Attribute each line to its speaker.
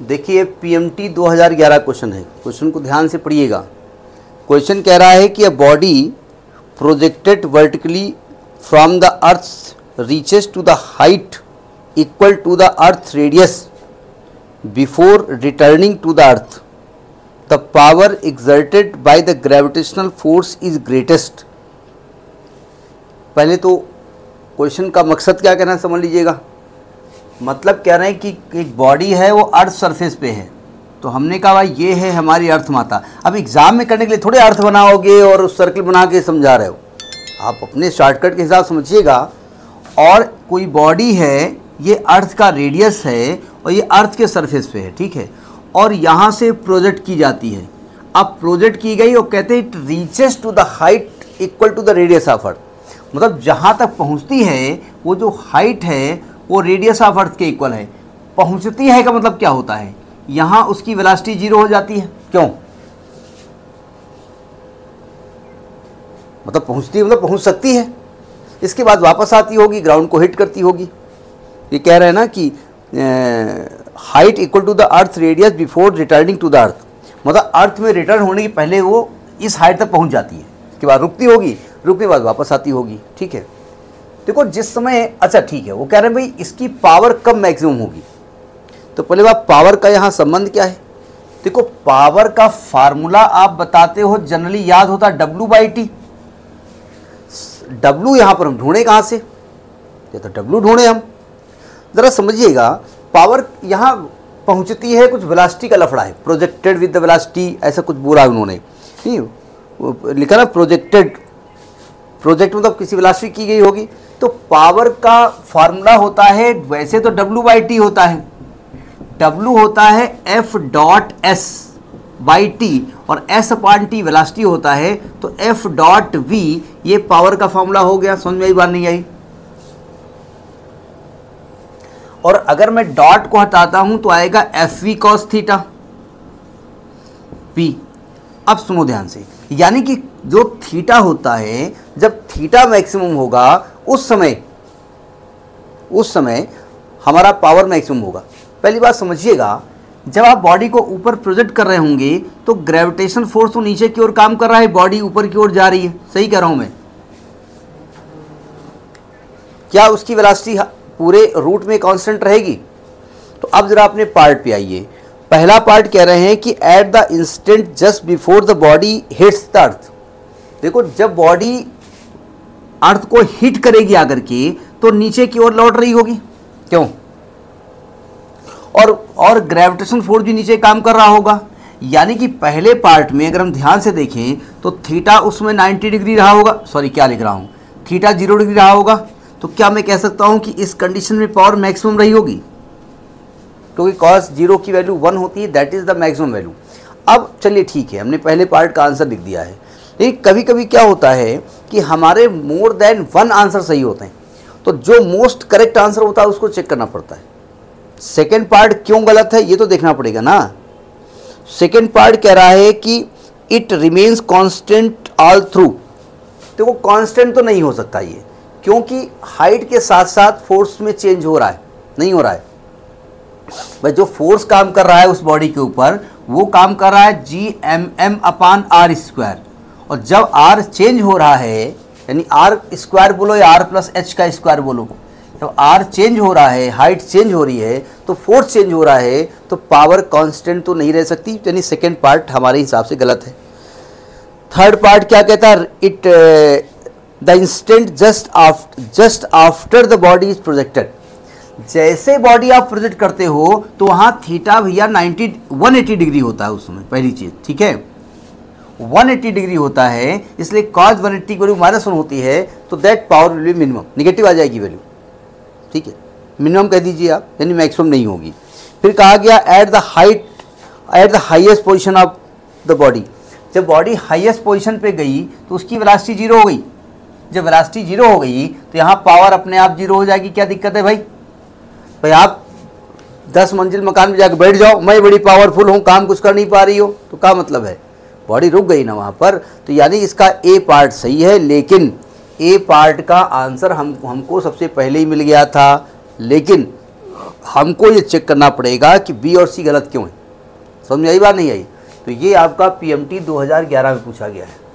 Speaker 1: देखिए PMT 2011 question है। Question को ध्यान से पढ़िएगा। क्वेश्चन कह रहा है कि a body projected vertically from the earth reaches to the height equal to the earth radius before returning to the earth the power exerted by the gravitational force is greatest पहले तो question का मकसद क्या कहना समझ लीजिएगा। मतलब कह रहे हैं कि एक बॉडी है, वो अर्थ सरफेस पे है। तो हमने कहा, भाई, ये है हमारी अर्थ माता। अब एग्ज़ाम में करने के लिए थोड़े अर्थ बनाओगे और उस सर्कल बना के समझा रहे हो। आप अपने शॉर्टकट के हिसाब समझिएगा। और कोई बॉडी है, ये अर्थ का रेडियस है और ये अर्थ के सरफेस पे है, ठीक है? और यहाँ से प्रोजेक्ट की जाती है। अब प्रोजेक्ट की गई और कहते हैं it reaches to the height equal to the radius of earth मतलब जहाँ तक पहुँचती है, वो जो हाइट है वो रेडियस ऑफ़ अर्थ के इक्वल है। पहुँचती है का मतलब क्या होता है? यहाँ उसकी वेलासिटी ज़ीरो हो जाती है। क्यों? मतलब पहुँचती है मतलब पहुँच सकती है। इसके बाद वापस आती होगी ग्राउंड को हिट करती होगी। ये कह रहे हैं ना कि height equal to the earth radius before returning to the earth मतलब अर्थ में रिटर्न होने के पहले वो इस हाइट तक पहुँच जाती है। इसके बाद रुकती होगी, रुकने के बाद वापस आती होगी। ठीक है? देखो, जिस समय अच्छा ठीक है, वो कह रहे हैं, भाई, इसकी पावर कब मैक्सिमम होगी? तो पहले बात पावर का यहाँ संबंध क्या है? देखो पावर का फार्मूला आप बताते हो जनरली याद होता है डब्लू बाई टी डब्लू यहाँ पर हम ढूंढे कहाँ से? ये तो डब्लू ढूंढे हम। ज़रा समझिएगा पावर यहाँ पहुँचती है, कुछ वेलासिटी का लफड़ा है। प्रोजेक्टेड विद द वेलासिटी ऐसा कुछ बोला उन्होंने। नहीं लिखा ना प्रोजेक्टेड प्रोजेक्ट मतलब किसी वेलासिटी की गई होगी। तो पावर का फार्मूला होता है, वैसे तो डब्ल्यू बाई टी होता है। डब्ल्यू होता है F dot S by T और एस अपान टी वेलासिटी होता है। तो एफ़ डॉट वी ये पावर का फार्मूला हो गया, समझ में आई बात नहीं आई? और अगर मैं डॉट को हटाता हूँ तो आएगा F V cos theta P अब सुनो ध्यान से, यानी कि जो थीटा होता है जब थीटा मैक्सिमम होगा, उस समय उस समय हमारा पावर मैक्सिमम होगा। पहली बात समझिएगा, जब आप बॉडी को ऊपर प्रोजेक्ट कर रहे होंगे तो ग्रेविटेशन फोर्स तो नीचे की ओर काम कर रहा है, बॉडी ऊपर की ओर जा रही है। सही कह रहा हूँ मैं। क्या उसकी वेलासिटी पूरे रूट में कांस्टेंट रहेगी? तो अब जरा अपने पार्ट पे आइए। पहला पार्ट कह रहे हैं कि at the instant just before the body hits the earth देखो, जब बॉडी अर्थ को हिट करेगी आकर के तो नीचे की ओर लौट रही होगी। क्यों? और और ग्रेविटेशन फोर्स भी नीचे काम कर रहा होगा। यानी कि पहले पार्ट में अगर हम ध्यान से देखें तो थीटा उसमें 90 डिग्री रहा होगा। सॉरी क्या लिख रहा हूँ? थीटा ज़ीरो डिग्री रहा होगा। तो क्या मैं कह सकता हूँ कि इस कंडीशन में पावर मैक्सिमम रही होगी? क्योंकि कॉस ज़ीरो की वैल्यू वन होती है that is the maximum value अब चलिए ठीक है, हमने पहले पार्ट का आंसर लिख दिया है। लेकिन कभी कभी क्या होता है कि हमारे मोर देन वन आंसर सही होते हैं। तो जो मोस्ट करेक्ट आंसर होता है, उसको चेक करना पड़ता है। सेकेंड पार्ट क्यों गलत है, ये तो देखना पड़ेगा ना। सेकेंड पार्ट कह रहा है कि it remains constant all through देखो कांस्टेंट तो नहीं हो सकता ये, क्योंकि हाइट के साथ साथ फोर्स में चेंज हो रहा है, नहीं हो रहा है। भाई, जो फोर्स काम कर रहा है उस बॉडी के ऊपर, वो काम कर रहा है G M M upon R square और जब आर चेंज हो रहा है, यानी आर स्क्वायर बोलो या आर प्लस एच का स्क्वायर बोलो, जब आर चेंज हो रहा है हाइट चेंज हो रही है तो फोर्स चेंज हो रहा है तो पावर कांस्टेंट तो नहीं रह सकती, यानी सेकेंड पार्ट हमारे हिसाब से गलत है। थर्ड पार्ट क्या कहता है? It the instant just after just after the body is projected जैसे बॉडी आप प्रोजेक्ट करते हो तो वहाँ थीटा भैया 90 180 डिग्री होता है उसमें पहली चीज़, ठीक है? 180 डिग्री होता है, इसलिए कॉज 180 की वैल्यू माइनस वन होती है तो that power will be minimum negative आ जाएगी वैल्यू ठीक है? मिनिमम कह दीजिए आप, यानी मैक्सिमम नहीं होगी. फिर कहा गया at the height at the highest position of the body जब बॉडी हाइएस्ट पोजिशन पे गई तो उसकी वेलासिटी ज़ीरो हो गई. जब वेलासिटी ज़ीरो हो गई तो यहाँ पावर अपने आप ज़ीरो हो जाएगी. क्या दिक्कत है भाई? भाई आप दस मंजिल मकान में जाकर बैठ जाओ, मैं बड़ी पावरफुल हूँ, काम कुछ कर नहीं पा रही हो तो क्या मतलब है? बॉडी रुक गई ना वहाँ पर तो यानी इसका ए पार्ट सही है, लेकिन ए पार्ट का आंसर हम, हमको सबसे पहले ही मिल गया था। लेकिन हमको ये चेक करना पड़ेगा कि बी और सी गलत क्यों है। समझ आई बात नहीं आई? तो ये आपका पी एम टी दो हज़ार ग्यारह में पूछा गया है।